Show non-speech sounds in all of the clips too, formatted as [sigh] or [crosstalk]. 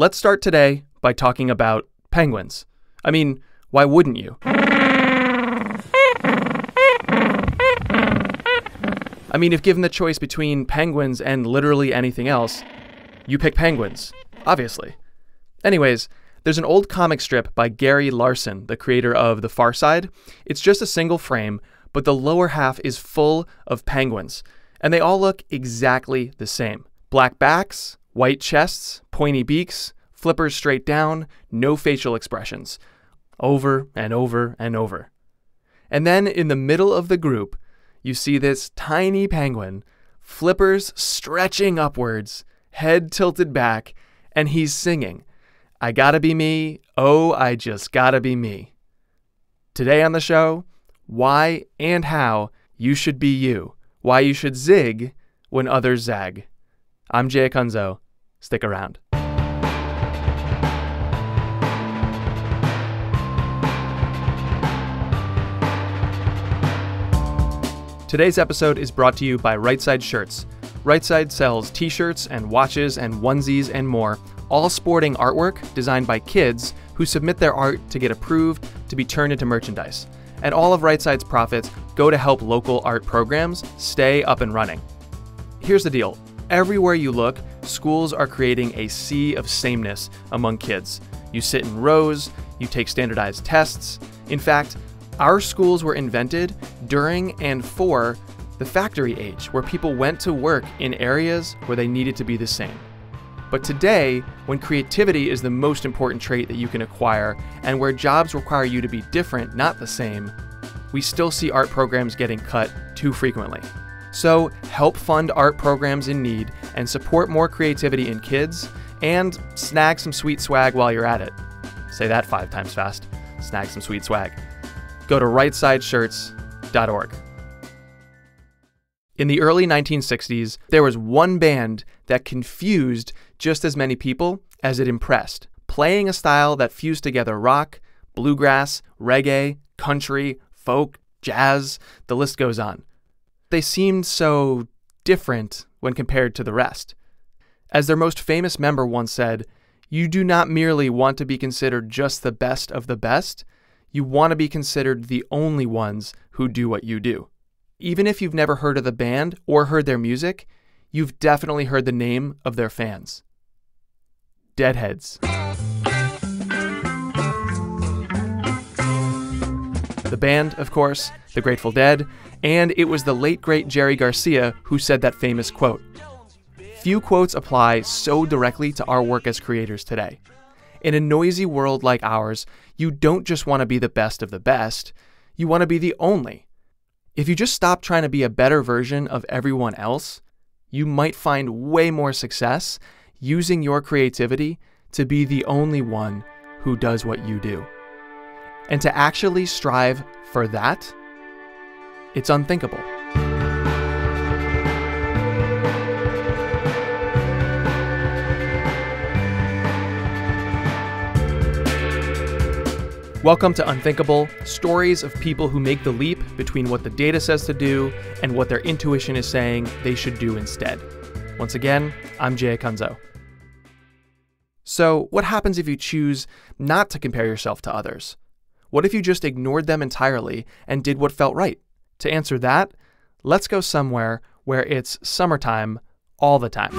Let's start today by talking about penguins. I mean, why wouldn't you? I mean, if given the choice between penguins and literally anything else, you pick penguins, obviously. Anyways, there's an old comic strip by Gary Larson, the creator of The Far Side. It's just a single frame, but the lower half is full of penguins, and they all look exactly the same black backs, white chests, pointy beaks, flippers straight down, no facial expressions. Over and over and over. And then in the middle of the group, you see this tiny penguin, flippers stretching upwards, head tilted back, and he's singing, I gotta be me, oh, I just gotta be me. Today on the show, why and how you should be you, why you should zig when others zag. I'm Jay Acunzo. Stick around. Today's episode is brought to you by Right Side Shirts. Right Side sells t shirts and watches and onesies and more, all sporting artwork designed by kids who submit their art to get approved to be turned into merchandise. And all of Right Side's profits go to help local art programs stay up and running. Here's the deal everywhere you look, schools are creating a sea of sameness among kids. You sit in rows, you take standardized tests. In fact, our schools were invented during and for the factory age, where people went to work in areas where they needed to be the same. But today, when creativity is the most important trait that you can acquire, and where jobs require you to be different, not the same, we still see art programs getting cut too frequently. So, help fund art programs in need and support more creativity in kids, and snag some sweet swag while you're at it. Say that five times fast. Snag some sweet swag go to rightsideshirts.org. In the early 1960s, there was one band that confused just as many people as it impressed, playing a style that fused together rock, bluegrass, reggae, country, folk, jazz, the list goes on. They seemed so different when compared to the rest. As their most famous member once said, You do not merely want to be considered just the best of the best, you want to be considered the only ones who do what you do. Even if you've never heard of the band or heard their music, you've definitely heard the name of their fans Deadheads. The band, of course, The Grateful Dead, and it was the late great Jerry Garcia who said that famous quote. Few quotes apply so directly to our work as creators today. In a noisy world like ours, you don't just want to be the best of the best, you want to be the only. If you just stop trying to be a better version of everyone else, you might find way more success using your creativity to be the only one who does what you do. And to actually strive for that, it's unthinkable. Welcome to Unthinkable stories of people who make the leap between what the data says to do and what their intuition is saying they should do instead. Once again, I'm Jay Acunzo. So, what happens if you choose not to compare yourself to others? What if you just ignored them entirely and did what felt right? To answer that, let's go somewhere where it's summertime all the time.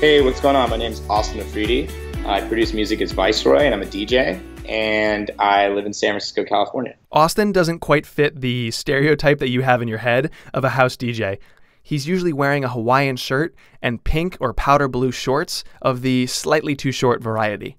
Hey, what's going on? My name is Austin Afridi. I produce music as Viceroy, and I'm a DJ, and I live in San Francisco, California. Austin doesn't quite fit the stereotype that you have in your head of a house DJ. He's usually wearing a Hawaiian shirt and pink or powder blue shorts of the slightly too short variety.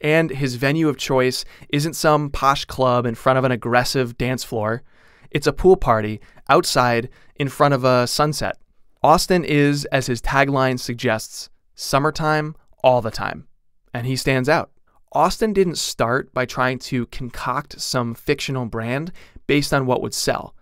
And his venue of choice isn't some posh club in front of an aggressive dance floor. It's a pool party outside in front of a sunset. Austin is, as his tagline suggests, summertime all the time. And he stands out. Austin didn't start by trying to concoct some fictional brand based on what would sell.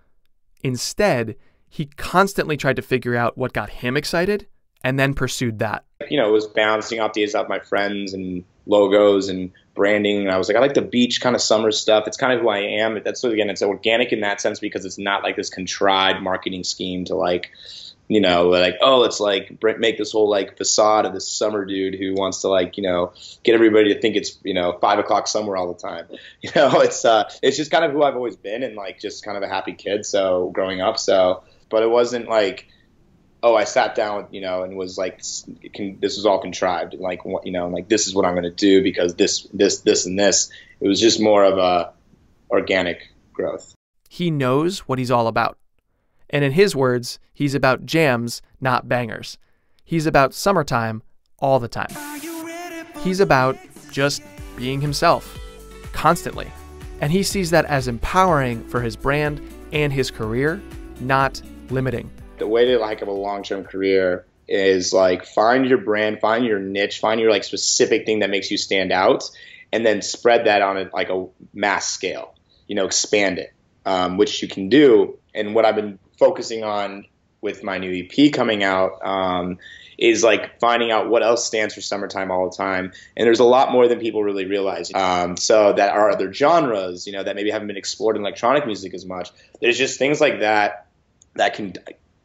Instead, he constantly tried to figure out what got him excited and then pursued that. You know, it was bouncing off my friends and logos and branding. And I was like, I like the beach kind of summer stuff. It's kind of who I am. That's again, it's organic in that sense because it's not like this contrived marketing scheme to like you know, like, oh, let's like make this whole like facade of this summer dude who wants to like, you know, get everybody to think it's, you know, five o'clock somewhere all the time. [laughs] You know, it's, uh, it's just kind of who I've always been and like just kind of a happy kid. So growing up. So, but it wasn't like, oh, I sat down, you know, and was like, this was all contrived. And like, you know, like this is what I'm going to do because this, this, this, and this. It was just more of a organic growth. He knows what he's all about. And in his words, he's about jams, not bangers. He's about summertime all the time. He's about just being himself, constantly. And he sees that as empowering for his brand and his career, not limiting. The way to like have a long-term career is like find your brand, find your niche, find your like specific thing that makes you stand out, and then spread that on a, like a mass scale. You know, expand it, um, which you can do. And what I've been focusing on with my new EP coming out um, is like finding out what else stands for summertime all the time. And there's a lot more than people really realize. Um, so that are other genres, you know, that maybe haven't been explored in electronic music as much. There's just things like that that can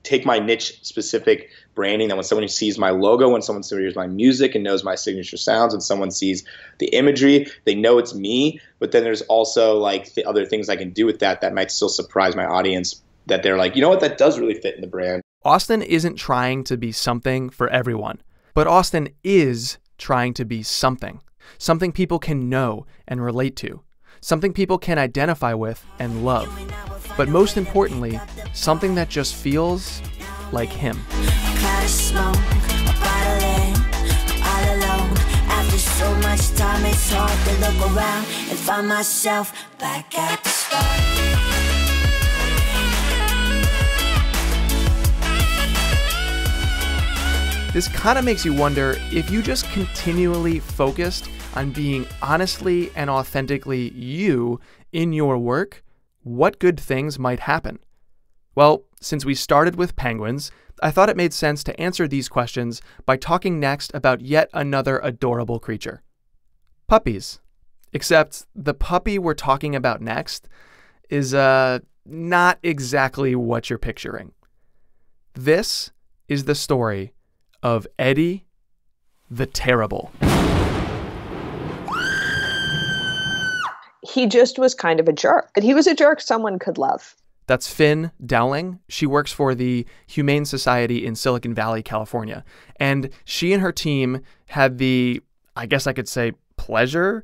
take my niche specific branding that when someone sees my logo when someone hears my music and knows my signature sounds when someone sees the imagery they know it's me but then there's also like the other things i can do with that that might still surprise my audience that they're like, you know what, that does really fit in the brand. Austin isn't trying to be something for everyone, but Austin is trying to be something. Something people can know and relate to. Something people can identify with and love. But most importantly, something that just feels like him. so much time it's hard to look around and find myself back at the start. This kind of makes you wonder if you just continually focused on being honestly and authentically you in your work, what good things might happen? Well, since we started with penguins, I thought it made sense to answer these questions by talking next about yet another adorable creature puppies. Except the puppy we're talking about next is uh, not exactly what you're picturing. This is the story of Eddie the Terrible. He just was kind of a jerk. But he was a jerk someone could love. That's Finn Dowling. She works for the Humane Society in Silicon Valley, California. And she and her team had the, I guess I could say, pleasure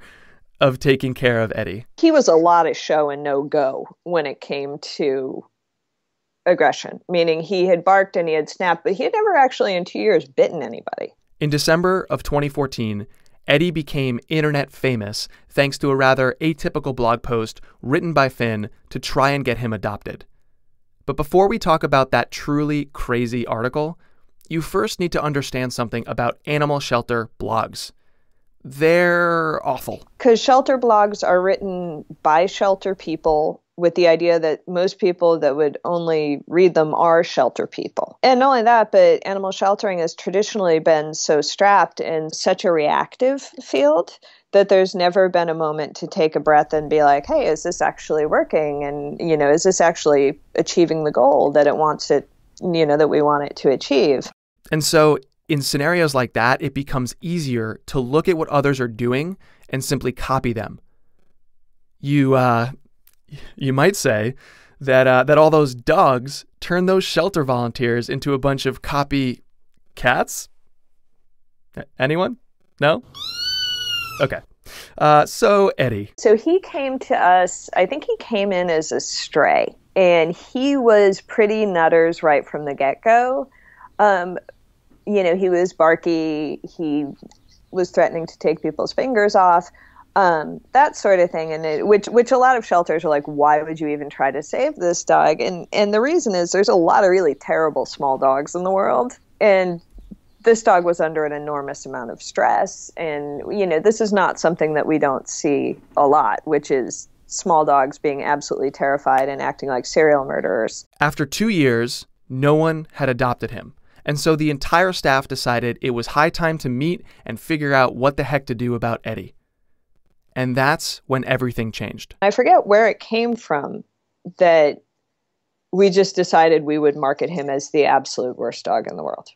of taking care of Eddie. He was a lot of show and no go when it came to aggression, meaning he had barked and he had snapped, but he had never actually in two years bitten anybody. In December of 2014, Eddie became internet famous thanks to a rather atypical blog post written by Finn to try and get him adopted. But before we talk about that truly crazy article, you first need to understand something about animal shelter blogs. They're awful. Because shelter blogs are written by shelter people with the idea that most people that would only read them are shelter people. And not only that, but animal sheltering has traditionally been so strapped in such a reactive field that there's never been a moment to take a breath and be like, hey, is this actually working? And, you know, is this actually achieving the goal that it wants it, you know, that we want it to achieve? And so in scenarios like that, it becomes easier to look at what others are doing and simply copy them. You, uh, you might say that uh, that all those dogs turn those shelter volunteers into a bunch of copy cats. Anyone? No. Okay. Uh, so Eddie. So he came to us. I think he came in as a stray, and he was pretty nutters right from the get go. Um, you know, he was barky. He was threatening to take people's fingers off um, that sort of thing, and it, which which a lot of shelters are like, why would you even try to save this dog? And and the reason is there's a lot of really terrible small dogs in the world, and this dog was under an enormous amount of stress, and you know this is not something that we don't see a lot, which is small dogs being absolutely terrified and acting like serial murderers. After two years, no one had adopted him. And so the entire staff decided it was high time to meet and figure out what the heck to do about Eddie. And that's when everything changed. I forget where it came from that we just decided we would market him as the absolute worst dog in the world.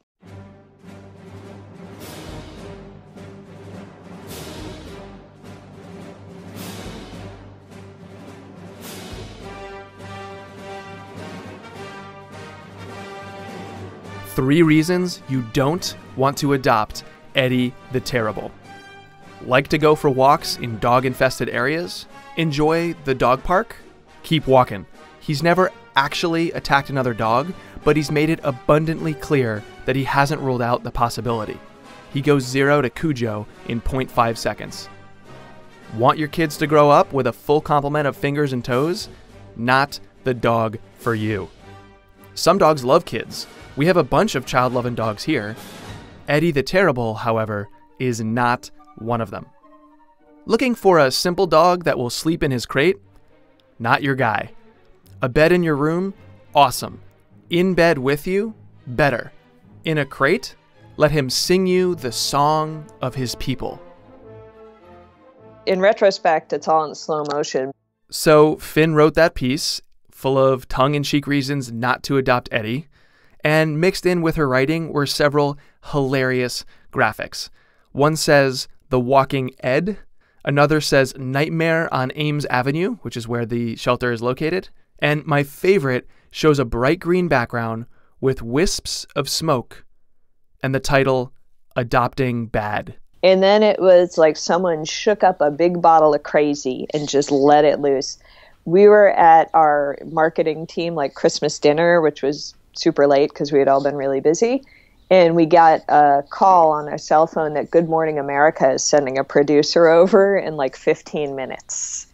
Three reasons you don't want to adopt Eddie the Terrible. Like to go for walks in dog infested areas? Enjoy the dog park? Keep walking. He's never actually attacked another dog, but he's made it abundantly clear that he hasn't ruled out the possibility. He goes 0 to Cujo in 0.5 seconds. Want your kids to grow up with a full complement of fingers and toes? Not the dog for you. Some dogs love kids. We have a bunch of child loving dogs here. Eddie the Terrible, however, is not one of them. Looking for a simple dog that will sleep in his crate? Not your guy. A bed in your room? Awesome. In bed with you? Better. In a crate? Let him sing you the song of his people. In retrospect, it's all in slow motion. So Finn wrote that piece, full of tongue in cheek reasons not to adopt Eddie, and mixed in with her writing were several hilarious graphics. One says, The Walking Ed. Another says, Nightmare on Ames Avenue, which is where the shelter is located. And my favorite shows a bright green background with wisps of smoke and the title, Adopting Bad. And then it was like someone shook up a big bottle of crazy and just let it loose. We were at our marketing team, like Christmas dinner, which was super late because we had all been really busy. And we got a call on our cell phone that Good Morning America is sending a producer over in like 15 minutes.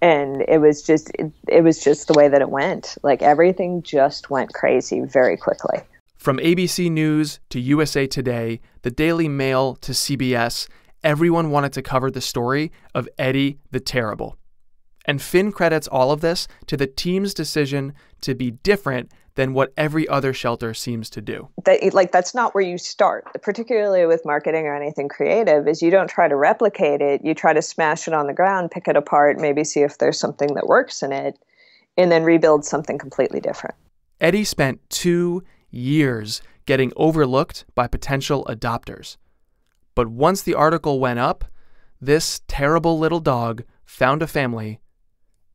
And it was just it, it was just the way that it went. Like everything just went crazy very quickly. From ABC News to USA Today, the Daily Mail to CBS, everyone wanted to cover the story of Eddie the Terrible. And Finn credits all of this to the team's decision to be different than what every other shelter seems to do. That, like that's not where you start, particularly with marketing or anything creative. Is you don't try to replicate it. You try to smash it on the ground, pick it apart, maybe see if there's something that works in it, and then rebuild something completely different. Eddie spent two years getting overlooked by potential adopters. But once the article went up, this terrible little dog found a family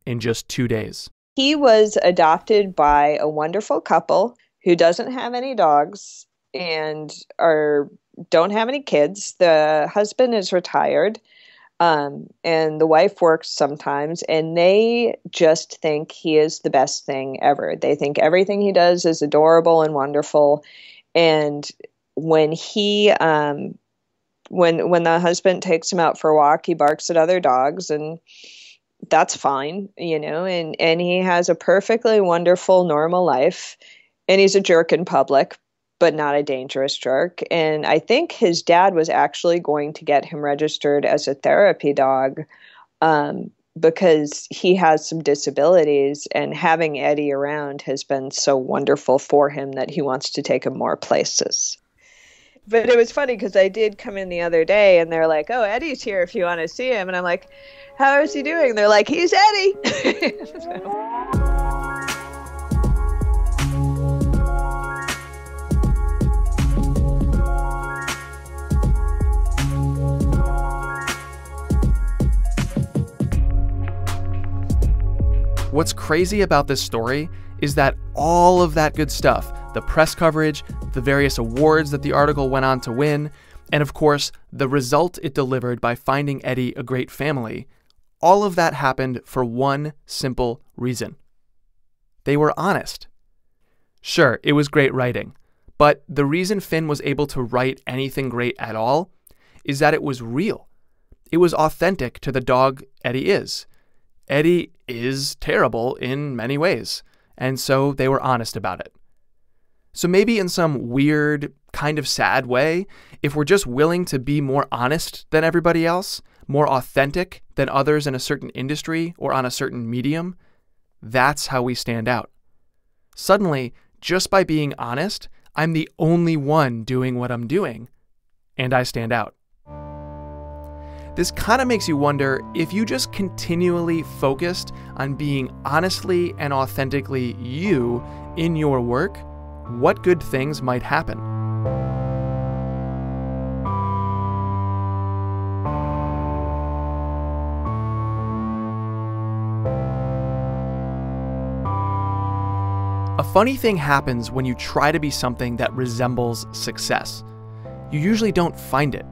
in just two days. He was adopted by a wonderful couple who doesn't have any dogs and are don't have any kids. The husband is retired. Um, and the wife works sometimes, and they just think he is the best thing ever. They think everything he does is adorable and wonderful. And when he, um, when when the husband takes him out for a walk, he barks at other dogs, and that's fine, you know, and, and he has a perfectly wonderful, normal life. And he's a jerk in public, but not a dangerous jerk. And I think his dad was actually going to get him registered as a therapy dog um, because he has some disabilities, and having Eddie around has been so wonderful for him that he wants to take him more places. But it was funny because I did come in the other day and they're like, oh, Eddie's here if you want to see him. And I'm like, how is he doing? They're like, he's Eddie. [laughs] What's crazy about this story is that all of that good stuff the press coverage, the various awards that the article went on to win, and of course, the result it delivered by finding Eddie a great family all of that happened for one simple reason they were honest. Sure, it was great writing, but the reason Finn was able to write anything great at all is that it was real. It was authentic to the dog Eddie is. Eddie is terrible in many ways, and so they were honest about it. So maybe in some weird, kind of sad way, if we're just willing to be more honest than everybody else, more authentic than others in a certain industry or on a certain medium, that's how we stand out. Suddenly, just by being honest, I'm the only one doing what I'm doing, and I stand out. This kind of makes you wonder if you just continually focused on being honestly and authentically you in your work, what good things might happen. A funny thing happens when you try to be something that resembles success. You usually don't find it.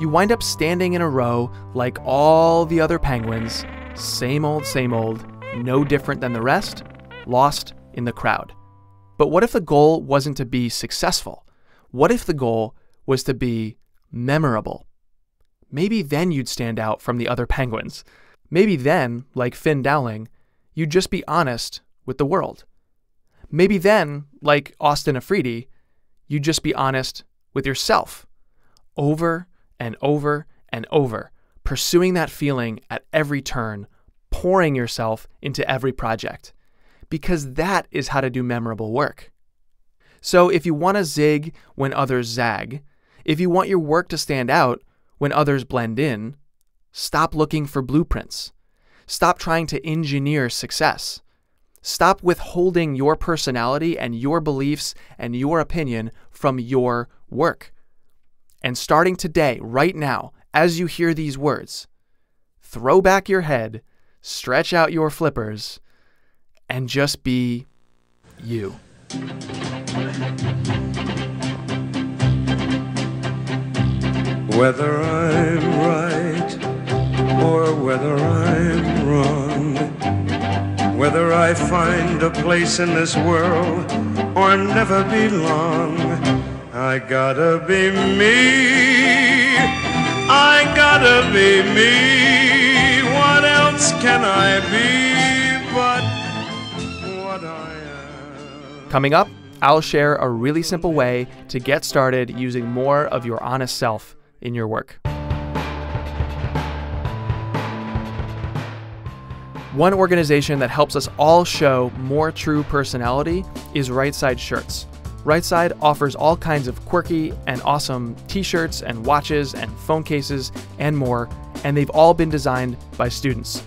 You wind up standing in a row like all the other penguins, same old, same old, no different than the rest, lost in the crowd. But what if the goal wasn't to be successful? What if the goal was to be memorable? Maybe then you'd stand out from the other penguins. Maybe then, like Finn Dowling, you'd just be honest with the world. Maybe then, like Austin Afridi, you'd just be honest with yourself over and over and over, pursuing that feeling at every turn, pouring yourself into every project. Because that is how to do memorable work. So if you want to zig when others zag, if you want your work to stand out when others blend in, stop looking for blueprints. Stop trying to engineer success. Stop withholding your personality and your beliefs and your opinion from your work. And starting today, right now, as you hear these words, throw back your head, stretch out your flippers, and just be you. Whether I'm right or whether I'm wrong, whether I find a place in this world or never belong, I gotta be me. I gotta be me. What else can I be Coming up, I'll share a really simple way to get started using more of your honest self in your work. One organization that helps us all show more true personality is Right Side Shirts. Right Side offers all kinds of quirky and awesome t shirts and watches and phone cases and more, and they've all been designed by students.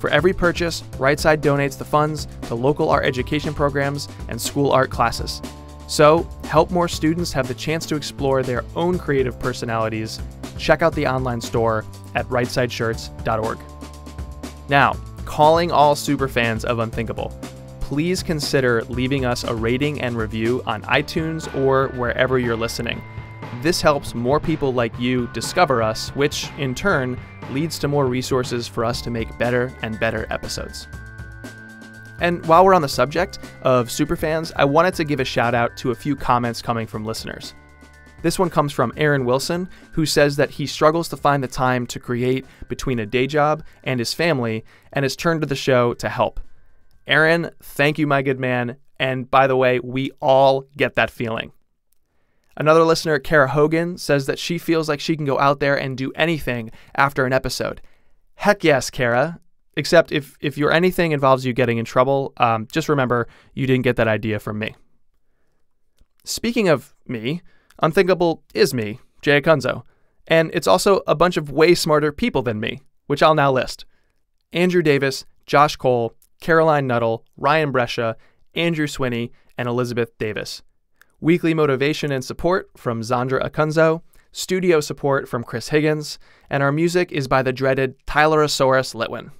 For every purchase, Right Side donates the funds to local art education programs and school art classes. So, help more students have the chance to explore their own creative personalities. Check out the online store at rightsideshirts.org. Now, calling all superfans of Unthinkable, please consider leaving us a rating and review on iTunes or wherever you're listening. This helps more people like you discover us, which in turn leads to more resources for us to make better and better episodes. And while we're on the subject of superfans, I wanted to give a shout out to a few comments coming from listeners. This one comes from Aaron Wilson, who says that he struggles to find the time to create between a day job and his family and has turned to the show to help. Aaron, thank you, my good man. And by the way, we all get that feeling. Another listener, Kara Hogan, says that she feels like she can go out there and do anything after an episode. Heck yes, Kara. Except if, if your anything involves you getting in trouble, um, just remember you didn't get that idea from me. Speaking of me, Unthinkable is me, Jay Acunzo, and it's also a bunch of way smarter people than me, which I'll now list Andrew Davis, Josh Cole, Caroline Nuttall, Ryan Brescia, Andrew Swinney, and Elizabeth Davis. Weekly motivation and support from Zandra Acunzo, studio support from Chris Higgins, and our music is by the dreaded Tylerosaurus Litwin.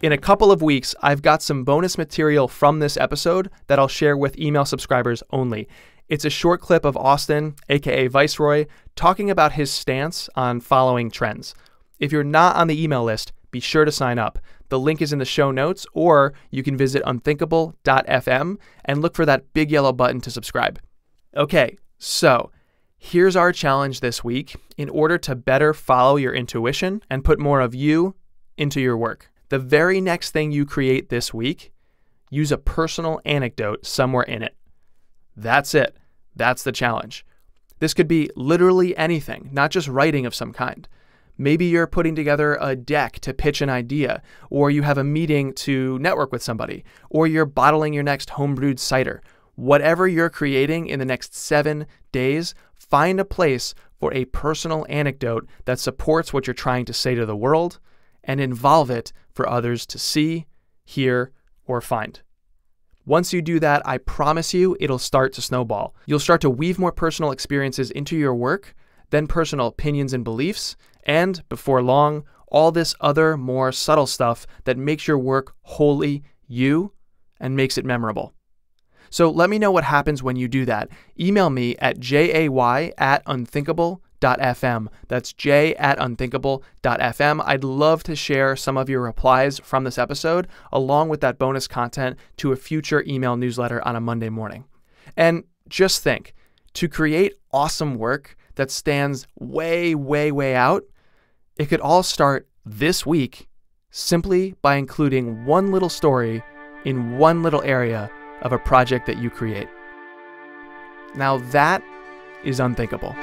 In a couple of weeks, I've got some bonus material from this episode that I'll share with email subscribers only. It's a short clip of Austin, aka Viceroy, talking about his stance on following trends. If you're not on the email list, be sure to sign up. The link is in the show notes, or you can visit unthinkable.fm and look for that big yellow button to subscribe. Okay, so here's our challenge this week in order to better follow your intuition and put more of you into your work. The very next thing you create this week, use a personal anecdote somewhere in it. That's it. That's the challenge. This could be literally anything, not just writing of some kind. Maybe you're putting together a deck to pitch an idea, or you have a meeting to network with somebody, or you're bottling your next homebrewed cider. Whatever you're creating in the next seven days, find a place for a personal anecdote that supports what you're trying to say to the world and involve it for others to see, hear, or find. Once you do that, I promise you it'll start to snowball. You'll start to weave more personal experiences into your work, then personal opinions and beliefs, and before long, all this other more subtle stuff that makes your work wholly you and makes it memorable. So let me know what happens when you do that. Email me at jay at unthinkable.fm. That's j at unthinkable.fm. I'd love to share some of your replies from this episode along with that bonus content to a future email newsletter on a Monday morning. And just think to create awesome work that stands way, way, way out, it could all start this week simply by including one little story in one little area of a project that you create. Now that is unthinkable.